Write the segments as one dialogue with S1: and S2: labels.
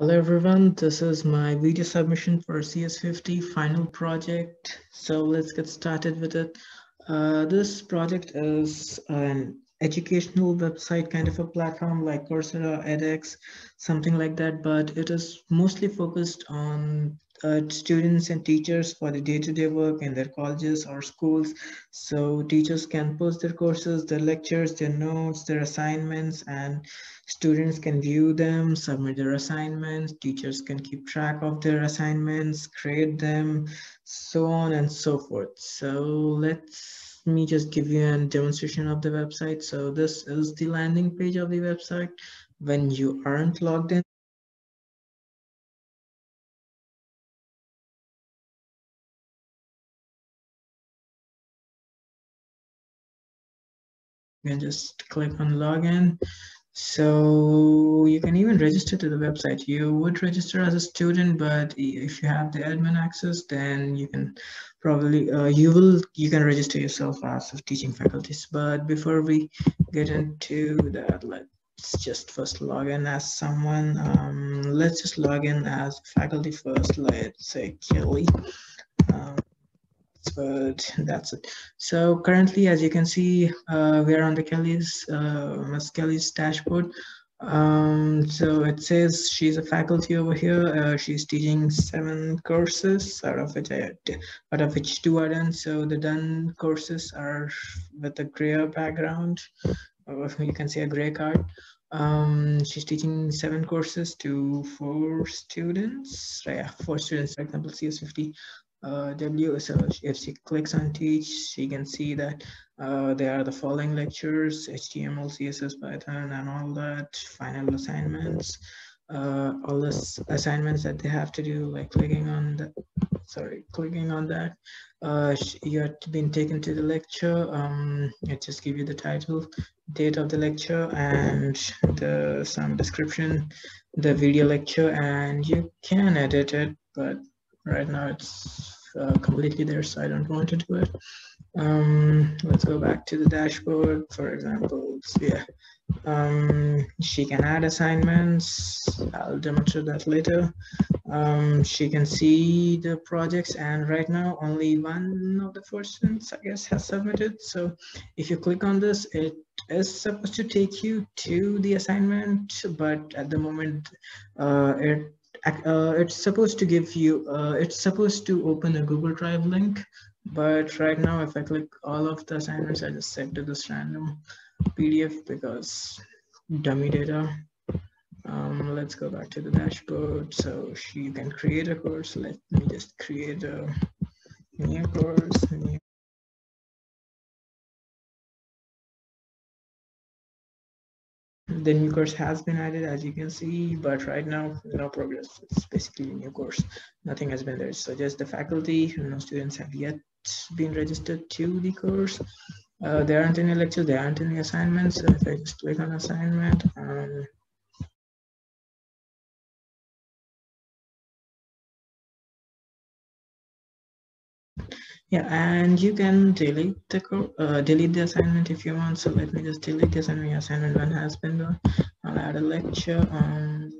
S1: Hello everyone, this is my video submission for CS50 final project. So let's get started with it. Uh, this project is an educational website kind of a platform like Coursera, edX, something like that, but it is mostly focused on uh, students and teachers for the day-to-day -day work in their colleges or schools. So teachers can post their courses, their lectures, their notes, their assignments, and students can view them, submit their assignments, teachers can keep track of their assignments, create them, so on and so forth. So let's me just give you a demonstration of the website. So this is the landing page of the website. When you aren't logged in, you can just click on login. So you can even register to the website. You would register as a student, but if you have the admin access, then you can probably, uh, you will, you can register yourself as a teaching faculties. But before we get into that, let's just first log in as someone. Um, let's just log in as faculty first. Let's say Kelly. Um, but that's it. So currently, as you can see, uh, we are on the Kelly's, uh, Kelly's dashboard. Um, so it says she's a faculty over here. Uh, she's teaching seven courses, out of which I, out of which two are done. So the done courses are with a gray background, or you can see a gray card. Um, she's teaching seven courses to four students. Yeah, four students. For example, CS50 uh. If she clicks on teach, she can see that uh, there are the following lectures, HTML, CSS, Python, and all that, final assignments, uh, all the assignments that they have to do, like clicking on the, sorry, clicking on that. Uh, you have been taken to the lecture. Um, it just give you the title, date of the lecture, and the some description, the video lecture, and you can edit it, but right now it's uh, completely there so I don't want to do it. Um, let's go back to the dashboard for example yeah. Um, she can add assignments I'll demonstrate that later. Um, she can see the projects and right now only one of the four students I guess has submitted. So if you click on this it is supposed to take you to the assignment but at the moment uh, it uh, it's supposed to give you, uh, it's supposed to open a Google Drive link, but right now if I click all of the assignments, I just sent to this random PDF because dummy data. Um, let's go back to the dashboard. So you can create a course. Let me just create a new course, new the new course has been added as you can see but right now no progress. It's basically a new course. Nothing has been there. So just the faculty no students have yet been registered to the course. Uh, there aren't any lectures there aren't any assignments. So if i just click on assignment um, Yeah, and you can delete the uh, delete the assignment if you want. So let me just delete the assignment. Assignment one has been done. I'll add a lecture. Um,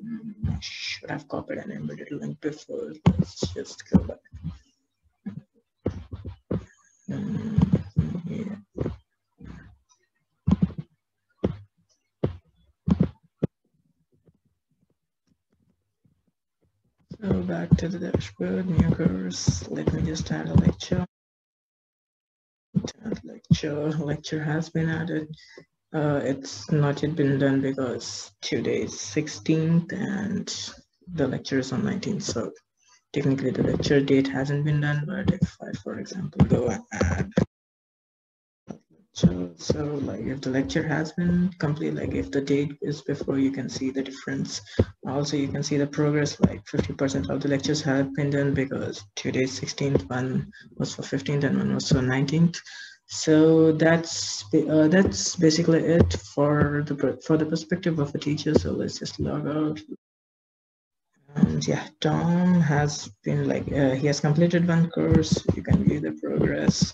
S1: I should have copied an embedded link before. Let's just go back. Yeah. So back to the dashboard, new course. Let me just add a lecture lecture lecture has been added. Uh, it's not yet been done because today is 16th and the lecture is on 19th so technically the lecture date hasn't been done but if i for example go and add so so like if the lecture has been complete like if the date is before you can see the difference. Also you can see the progress like 50 percent of the lectures have been done because today's 16th one was for 15th and one was for 19th so that's uh, that's basically it for the for the perspective of a teacher. So let's just log out. And yeah tom has been like uh, he has completed one course. You can view the progress.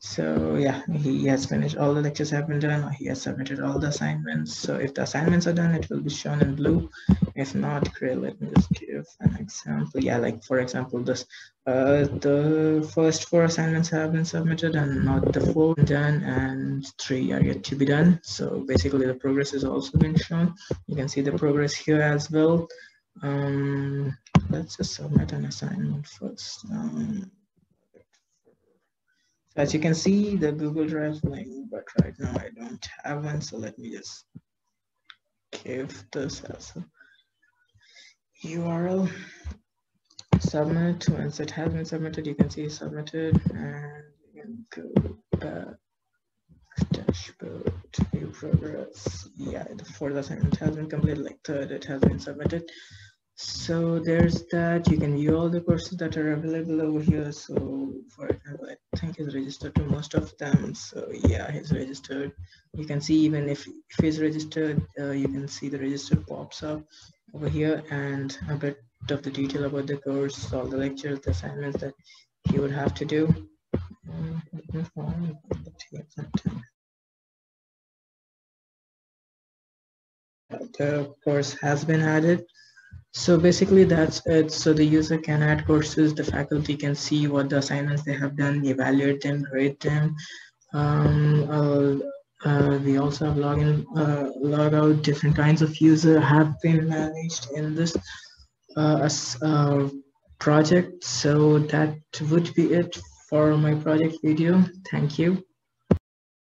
S1: So yeah he has finished all the lectures have been done. He has submitted all the assignments. So if the assignments are done it will be shown in blue. If not great let me just give an example. Yeah like for example this uh the first four assignments have been submitted and not the four done and three are yet to be done. So basically the progress has also been shown. You can see the progress here as well. Um let's just submit an assignment first. Um, as you can see the google drive link but right now i don't have one so let me just give this as a URL submit once it has been submitted. You can see submitted and you can go back dashboard view progress. Yeah the fourth assignment has been completed like third it has been submitted. So there's that. You can view all the courses that are available over here. So for example i think he's registered to most of them. So yeah he's registered. You can see even if, if he's registered uh, you can see the register pops up over here and a bit of the detail about the course all the lectures the assignments that he would have to do the course has been added so basically that's it. So the user can add courses, the faculty can see what the assignments they have done, evaluate them, grade them. Um, uh, uh, we also have login, uh, log out, different kinds of user have been managed in this uh, uh, project. So that would be it for my project video. Thank you.